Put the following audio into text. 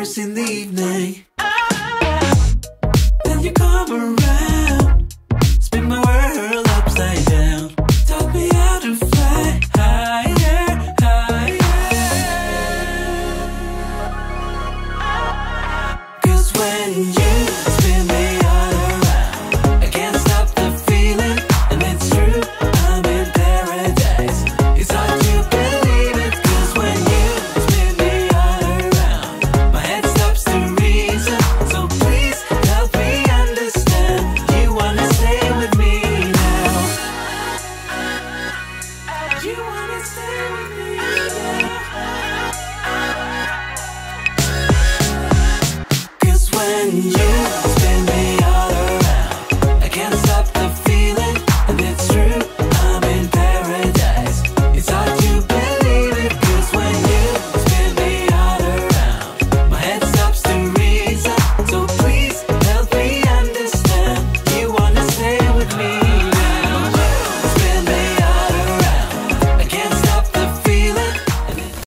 first in the evening. Then you come around Spin my world upside down. Taught me out of fly higher, higher. Cause when you when you